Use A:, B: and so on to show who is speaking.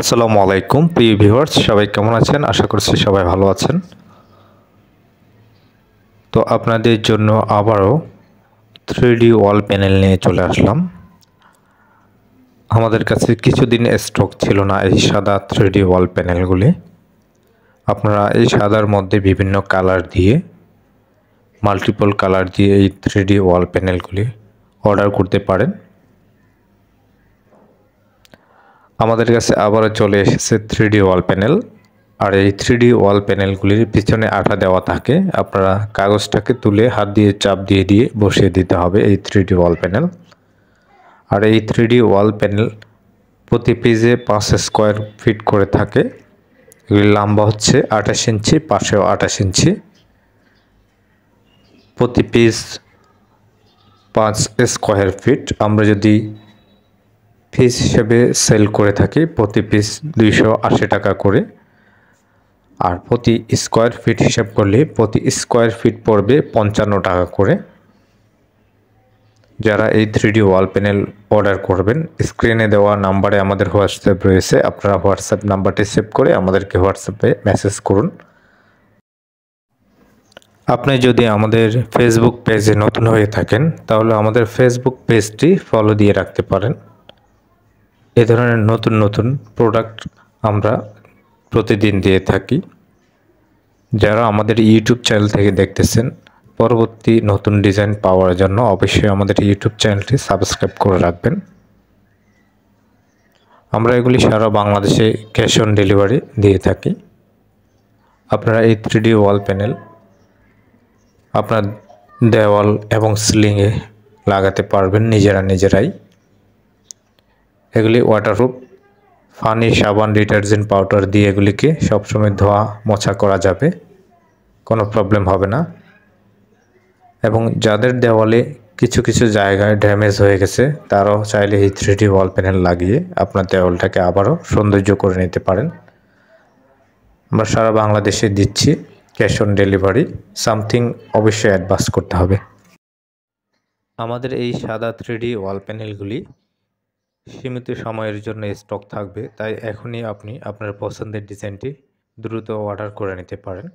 A: আসসালামু আলাইকুম, প্রিয় ভিউয়ার্স সবাই কেমন আছেন? আশা করছি সবাই ভালো আছেন। তো আপনাদের জন্য আবারও থ্রি ওয়াল প্যানেল নিয়ে চলে আসলাম। আমাদের কাছে কিছুদিন স্টক ছিল না এই সাদা থ্রি ওয়াল প্যানেলগুলি আপনারা এই সাদার মধ্যে বিভিন্ন কালার দিয়ে মাল্টিপল কালার দিয়ে এই থ্রি ওয়াল প্যানেলগুলি অর্ডার করতে পারেন। আমাদের কাছে আবারও চলে এসেছে থ্রি ওয়াল প্যানেল আর এই থ্রি ওয়াল প্যানেলগুলির পিছনে আঠা দেওয়া থাকে। আপনারা কাগজটাকে তুলে হাত দিয়ে চাপ দিয়ে দিয়ে বসিয়ে দিতে হবে এই থ্রি ওয়াল প্যানেল আর এই থ্রি ওয়াল প্যানেল প্রতি পেজে পাঁচ স্কোয়ার ফিট করে থাকে। এগুলি লম্বা হচ্ছে আঠাশ ইঞ্চি, পাশেও আঠাশ ইঞ্চি। প্রতি পিস পাঁচ স্কোয়ার ফিট আমরা যদি পিস হিসেবে সেল করে থাকি। প্রতি পিস দুইশো আশি টাকা করে। আর প্রতি স্কোয়ার ফিট হিসাব করলে প্রতি স্কোয়ার ফিট পড়বে পঞ্চান্ন টাকা করে। যারা এই থ্রিডি ওয়াল প্যানেল অর্ডার করবেন স্ক্রিনে দেওয়া নাম্বারে আমাদের হোয়াটসঅ্যাপ রয়েছে। আপনারা হোয়াটসঅ্যাপ নাম্বারটি সেভ করে আমাদেরকে হোয়াটসঅ্যাপে মেসেজ করুন। আপনি যদি আমাদের ফেসবুক পেজে নতুন হয়ে থাকেন, তাহলে আমাদের ফেসবুক পেজটি ফলো দিয়ে রাখতে পারেন। এ ধরনের নতুন নতুন প্রোডাক্ট আমরা প্রতিদিন দিয়ে থাকি। যারা আমাদের ইউটিউব চ্যানেল থেকে দেখতেছেন, পরবর্তী নতুন ডিজাইন পাওয়ার জন্য অবশ্যই আমাদের ইউটিউব চ্যানেলটি সাবস্ক্রাইব করে রাখবেন। আমরা এগুলি সারা বাংলাদেশে ক্যাশ অন ডেলিভারি দিয়ে থাকি। আপনারা এই থ্রিডি ওয়াল প্যানেল আপনার দেওয়াল এবং সিলিংয়ে লাগাতে পারবেন নিজেরা নিজেরাই। এগুলি ওয়াটারপ্রুফ ফানি সাবান ডিটারজেন্ট পাউডার দিয়ে এগুলিকে সবসময় ধোয়া মোছা করা যাবে, কোনো প্রবলেম হবে না। এবং যাদের দেওয়ালে কিছু কিছু জায়গায় ড্যামেজ হয়ে গেছে, তারাও চাইলে এই থ্রিডি ওয়াল প্যানেল লাগিয়ে আপনার দেওয়ালটাকে আবারও সৌন্দর্য করে নিতে পারেন। আমরা সারা বাংলাদেশে দিচ্ছি ক্যাশ অন ডেলিভারি সামথিং অবশ্যই অ্যাডভান্স করতে হবে। আমাদের এই সাদা থ্রিডি ওয়াল প্যানেলগুলি সীমিত সময়ের জন্য স্টক থাকবে, তাই এখনই আপনি আপনার পছন্দের ডিজাইনটি দ্রুত অর্ডার করে নিতে পারেন।